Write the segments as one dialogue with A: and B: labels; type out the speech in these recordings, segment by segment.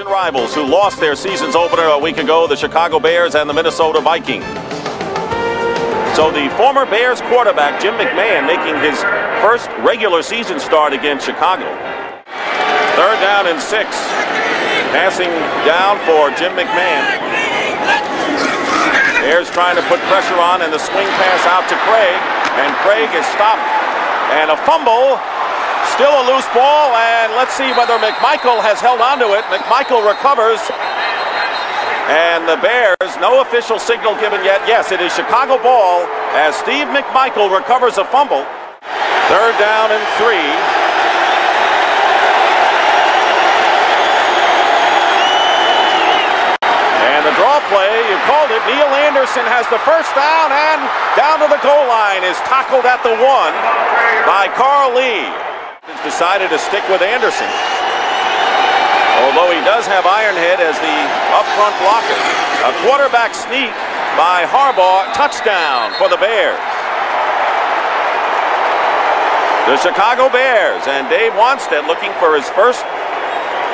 A: Rivals who lost their season's opener a week ago, the Chicago Bears and the Minnesota Vikings. So the former Bears quarterback, Jim McMahon, making his first regular season start against Chicago. Third down and six. Passing down for Jim McMahon. Bears trying to put pressure on and the swing pass out to Craig. And Craig is stopped. And a fumble. Still a loose ball. And let's see whether McMichael has held onto it. McMichael recovers. And the Bears, no official signal given yet. Yes, it is Chicago ball as Steve McMichael recovers a fumble. Third down and three. And the draw play, you called it. Neal Anderson has the first down and down to the goal line is tackled at the one by Carl Lee. Decided to stick with Anderson. Although he does have Ironhead as the up front blocker. A quarterback sneak by Harbaugh. Touchdown for the Bears. The Chicago Bears and Dave Wannstedt looking for his first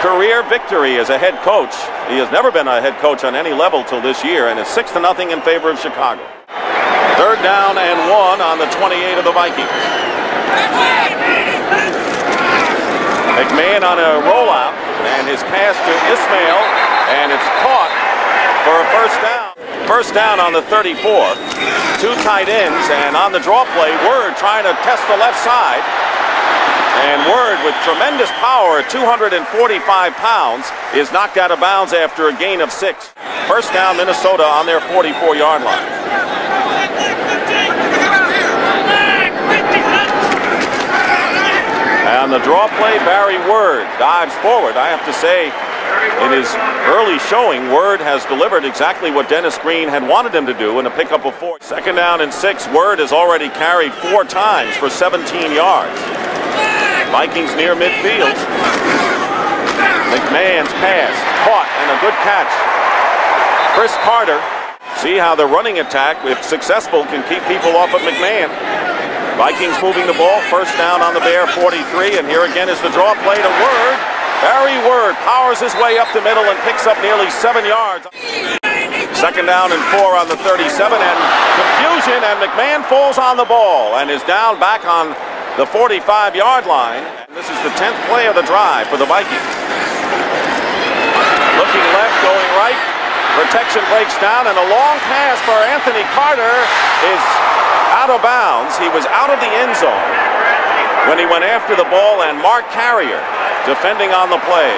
A: career victory as a head coach. He has never been a head coach on any level till this year, and it's six to nothing in favor of Chicago. Third down and one on the 28 of the Vikings. McMahon on a rollout, and his pass to Ismail, and it's caught for a first down. First down on the 34. Two tight ends, and on the draw play, Word trying to test the left side. And Word, with tremendous power at 245 pounds, is knocked out of bounds after a gain of six. First down, Minnesota on their 44-yard line. And the draw play, Barry Word dives forward. I have to say, in his early showing, Word has delivered exactly what Dennis Green had wanted him to do in a pickup of four. Second down and six, Word has already carried four times for 17 yards. Vikings near midfield. McMahon's pass, caught, and a good catch. Cris Carter, see how the running attack, if successful, can keep people off of McMahon. Vikings moving the ball, first down on the Bear 43, and here again is the draw play to Word. Barry Word powers his way up the middle and picks up nearly seven yards. Second down and four on the 37, and confusion, and McMahon falls on the ball and is down back on the 45-yard line. And this is the 10th play of the drive for the Vikings. Looking left, going right. Protection breaks down, and a long pass for Anthony Carter is out of bounds. He was out of the end zone when he went after the ball, and Mark Carrier defending on the play.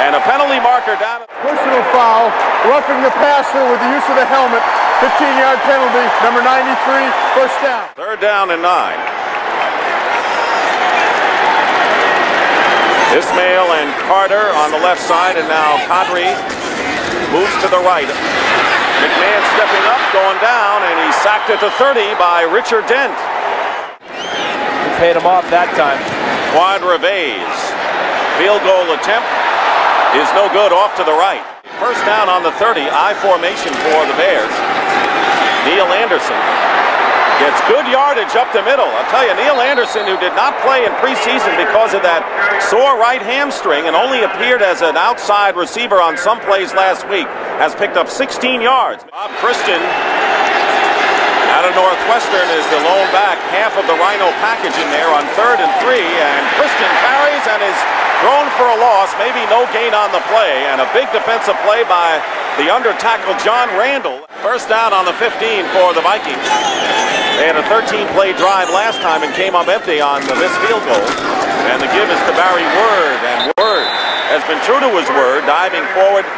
A: And a penalty marker down.
B: Personal foul, roughing the passer with the use of the helmet. 15-yard penalty, number 93, first down.
A: Third down and nine. Ismail and Carter on the left side, and now Qadry moves to the right. McMahon stepping up, going down, and he's sacked at the 30 by Richard Dent.
C: He paid him off that time.
A: Fuad Reveiz. Field goal attempt is no good off to the right. First down on the 30, I formation for the Bears. Neal Anderson gets good yardage up the middle. I'll tell you, Neal Anderson, who did not play in preseason because of that sore right hamstring and only appeared as an outside receiver on some plays last week, has picked up 16 yards. Bob Christian out of Northwestern is the lone back, half of the Rhino package in there on third and three, and Christian carries and is thrown for a loss, maybe no gain on the play, and a big defensive play by the under tackle John Randle. First down on the 15 for the Vikings. They had a 13-play drive last time and came up empty on this field goal. And the give is to Barry Word, and Word has been true to his word, diving forward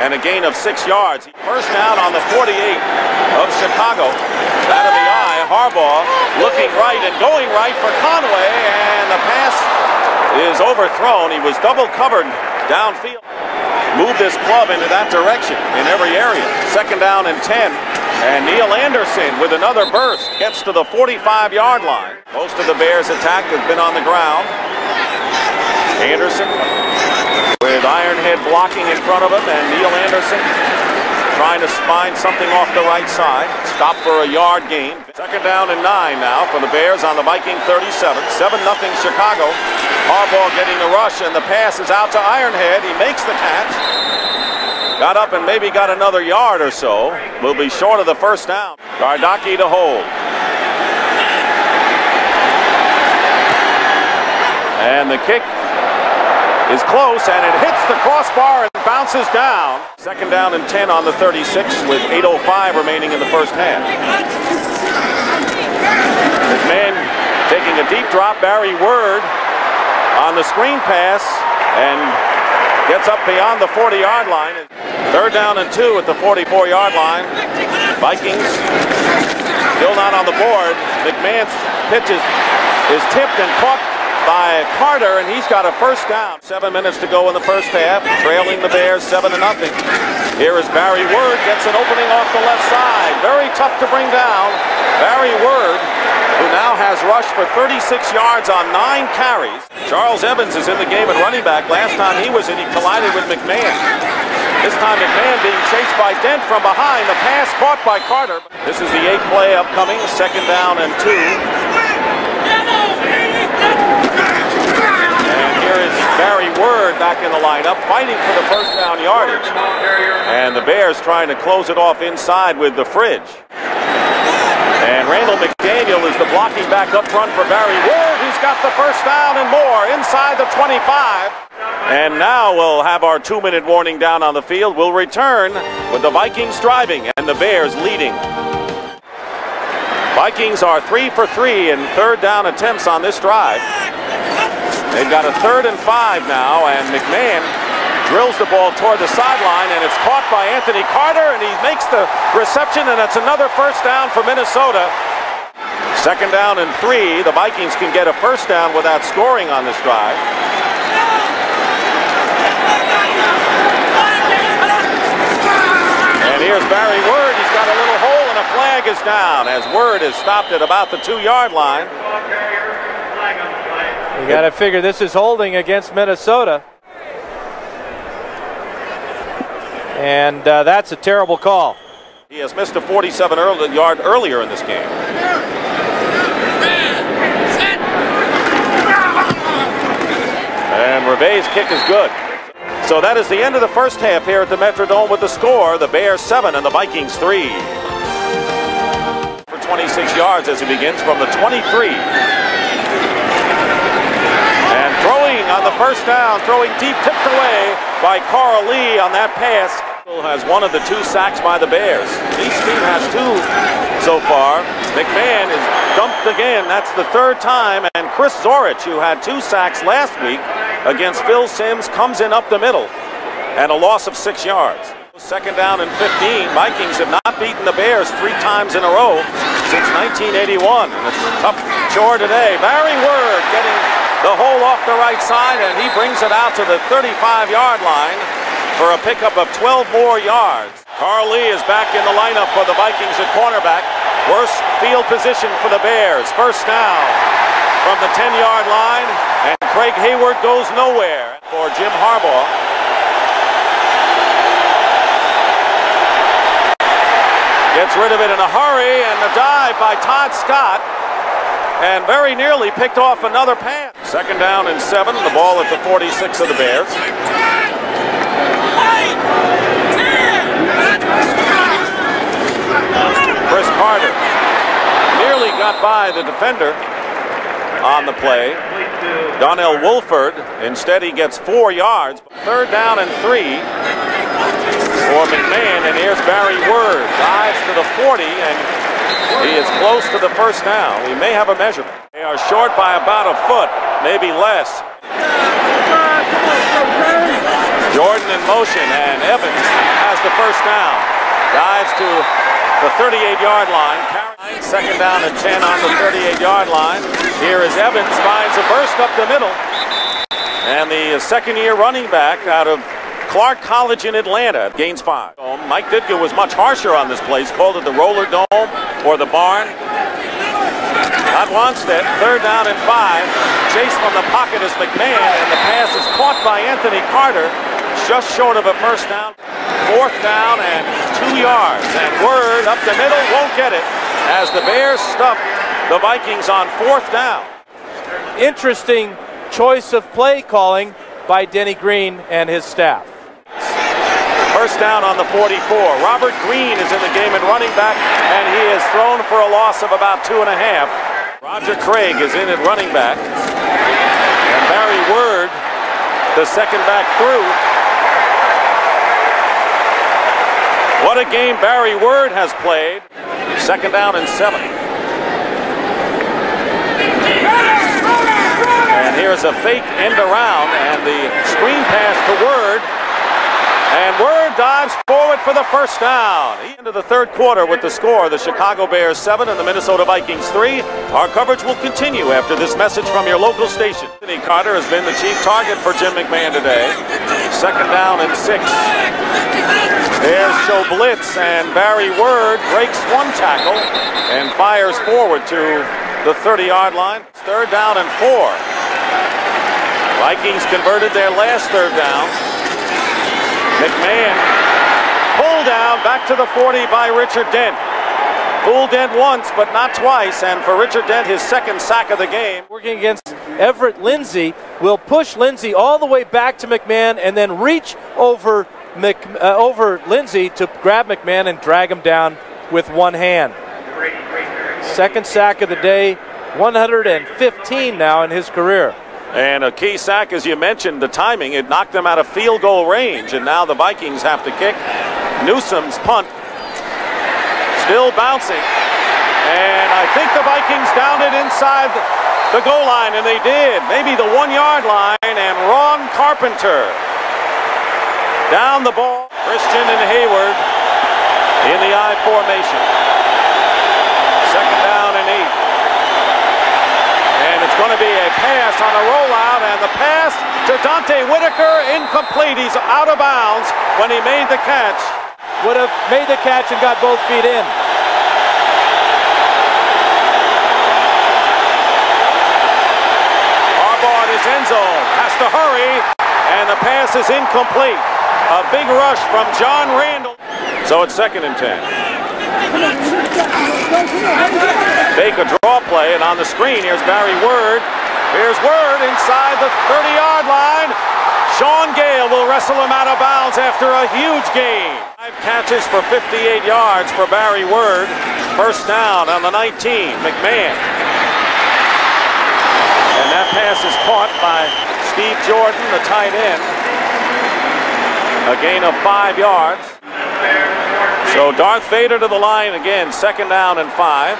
A: and a gain of six yards. First down on the 48 of Chicago. Out of the I, Harbaugh looking right and going right for Conway, and the pass is overthrown. He was double covered downfield. Move this club into that direction in every area. Second down and 10. And Neal Anderson with another burst gets to the 45-yard line. Most of the Bears' attack has been on the ground. Anderson with Ironhead blocking in front of him, and Neal Anderson trying to find something off the right side. Stop for a yard gain. Second down and nine now for the Bears on the Viking 37. 7-0 Chicago. Harbaugh getting the rush, and the pass is out to Ironhead. He makes the catch. Got up and maybe got another yard or so. Will be short of the first down. Gardocki to hold. And the kick is close, and it hits the crossbar and bounces down. Second down and 10 on the 36 with 8.05 remaining in the first half. McMahon taking a deep drop. Barry Word on the screen pass and gets up beyond the 40-yard line. Third down and two at the 44-yard line. Vikings still not on the board. McMahon's pitch is, is tipped and caught by Carter, and he's got a first down. Seven minutes to go in the first half, trailing the Bears seven to nothing. Here is Barry Word, gets an opening off the left side. Very tough to bring down. Barry Word, who now has rushed for 36 yards on nine carries. Charles Evans is in the game at running back. Last time he was in, he collided with McMahon. This time McMahon being chased by Dent from behind. The pass caught by Carter. This is the eighth play upcoming, second down and two. Barry Word back in the lineup, fighting for the first down yardage. And the Bears trying to close it off inside with the fridge. And Randall McDaniel is the blocking back up front for Barry Word. He's got the first down and more inside the 25. And now we'll have our two-minute warning down on the field. We'll return with the Vikings driving and the Bears leading. Vikings are three for three in third down attempts on this drive. They've got a third and five now, and McMahon drills the ball toward the sideline, and it's caught by Anthony Carter, and he makes the reception, and it's another first down for Minnesota. Second down and three. The Vikings can get a first down without scoring on this drive. And here's Barry Word. He's got a little hole, flag is down as Word is stopped at about the two-yard line.
C: You got to figure this is holding against Minnesota. And uh, that's a terrible call.
A: He has missed a 47 early, yard earlier in this game. And Reveiz kick is good. So that is the end of the first half here at the Metrodome with the score, the Bears 7 and the Vikings 3. For 26 yards as he begins from the 23 And throwing on the first down, throwing deep, tipped away by Carl Lee on that pass. Has one of the two sacks by the Bears. Each team has two so far. McMahon is dumped again. That's the third time. And Chris Zorich, who had two sacks last week against Phil Simms, comes in up the middle and a loss of six yards. Second down and 15. Vikings have not beaten the Bears three times in a row since 1981. And it's a tough chore today. Barry Word getting the hole off the right side, and he brings it out to the 35-yard line for a pickup of 12 more yards. Carl Lee is back in the lineup for the Vikings at cornerback. Worst field position for the Bears. First down from the 10-yard line, and Craig Heyward goes nowhere for Jim Harbaugh. Gets rid of it in a hurry, and the dive by Todd Scott and very nearly picked off another pass. Second down and seven, the ball at the 46 of the Bears. Cris Carter nearly got by the defender on the play. Donnell Woolford, instead he gets four yards. Third down and three for McMahon, and here's Barry Word. Dives to the 40, and he is close to the first down. We may have a measurement. They are short by about a foot, maybe less. Jordan in motion, and Evans has the first down. Dives to the 38-yard line. Second down and 10 on the 38-yard line. Here is Evans, finds a burst up the middle. And the second-year running back out of Clark College in Atlanta gains five. Mike Ditka was much harsher on this place, called it the roller dome or the barn. Not Wannstedt, third down and five. Chase from the pocket is McMahon, and the pass is caught by Anthony Carter, just short of a first down. Fourth down and two yards. And Word up the middle, won't get it, as the Bears stuff the Vikings on fourth down.
C: Interesting choice of play calling by Denny Green and his staff.
A: First down on the 44. Robert Green is in the game at running back, and he is thrown for a loss of about two and a half. Roger Craig is in at running back. And Barry Word, the second back through. What a game Barry Word has played. Second down and seven. And here's a fake end around and the screen pass to Word. And Word dives forward for the first down. Into the third quarter with the score, the Chicago Bears 7 and the Minnesota Vikings 3. Our coverage will continue after this message from your local station. Anthony Carter has been the chief target for Jim McMahon today. Second down and six. Bears show blitz, and Barry Word breaks one tackle and fires forward to the 30-yard line. Third down and four. Vikings converted their last third down. McMahon pulled down back to the 40 by Richard Dent. Fooled Dent once, but not twice, and for Richard Dent, his second sack of the game.
C: Working against Everett Lindsay will push Lindsay all the way back to McMahon and then reach over Mc, uh, over Lindsay to grab McMahon and drag him down with one hand. Second sack of the day, 115 now in his career.
A: And a key sack, as you mentioned, the timing, it knocked them out of field goal range. And now the Vikings have to kick. Newsome's punt still bouncing. And I think the Vikings downed it inside the goal line, and they did. Maybe the one yard line. And Ron Carpenter down the ball. Christian and Heyward in the I formation. Second down and eight. And it's going to be a pass on a rollout, and the pass to Danta Whitaker incomplete. He's out of bounds when he made the catch.
C: Would have made the catch and got both feet in.
A: Harbaugh in his end zone has to hurry, and the pass is incomplete. A big rush from John Randle. So it's second and ten. Fake a draw play, and on the screen, here's Barry Word. Here's Word inside the 30-yard line. Shaun Gayle will wrestle him out of bounds after a huge game. Five catches for 58 yards for Barry Word. First down on the 19, McMahon. And that pass is caught by Steve Jordan, the tight end. A gain of five yards. So Darth Vader to the line again, second down and five.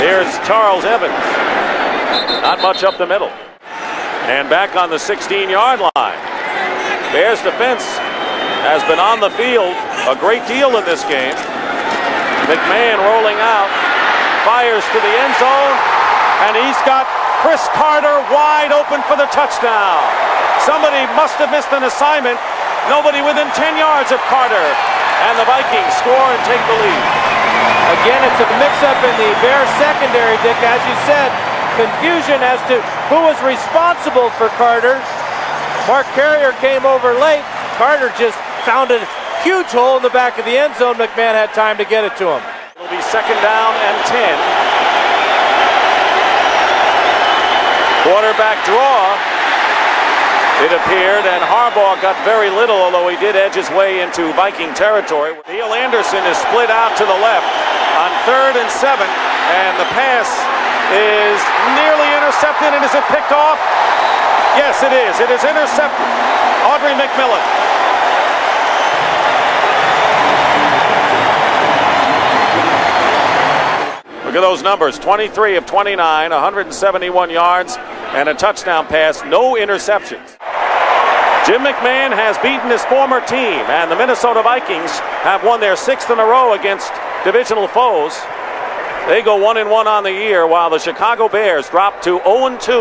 A: Here's Charles Evans. Not much up the middle. And back on the 16-yard line. Bears defense has been on the field a great deal in this game. McMahon rolling out, fires to the end zone, and he's got Cris Carter wide open for the touchdown. Somebody must have missed an assignment. Nobody within 10 yards of Carter. And the Vikings score and take the lead.
C: Again, it's a mix-up in the Bears secondary, Dick. As you said, confusion as to who was responsible for Carter. Mark Carrier came over late. Carter just found a huge hole in the back of the end zone. McMahon had time to get it to him.
A: It'll be second down and 10. Quarterback draw. It appeared, and Harbaugh got very little, although he did edge his way into Viking territory. Neal Anderson is split out to the left on third and seven, and the pass is nearly intercepted, and is it picked off? Yes, it is. It is intercepted. Audray McMillian. Look at those numbers 23 of 29, 171 yards, and a touchdown pass, no interceptions. Jim McMahon has beaten his former team, and the Minnesota Vikings have won their sixth in a row against divisional foes. They go one and one on the year, while the Chicago Bears drop to 0 2,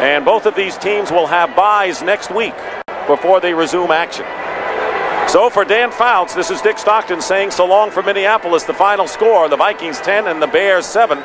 A: and both of these teams will have byes next week before they resume action. So for Dan Fouts, this is Dick Stockton saying so long for Minneapolis. The final score: the Vikings 10 and the Bears 7.